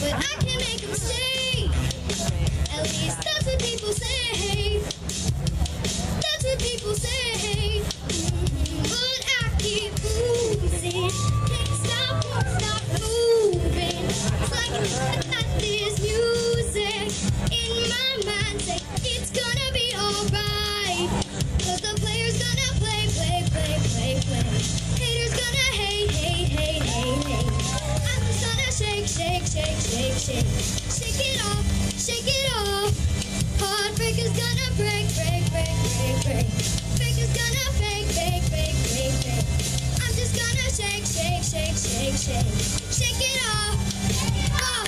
but I can't make them stay. At least that's what people say. That's what people say. Shake, shake, shake. Shake it off, shake it off. Heartbreaker's gonna break, break, break, break, break. Faker's gonna fake, fake, fake, fake, fake. I'm just gonna shake, shake, shake, shake, shake. Shake it off.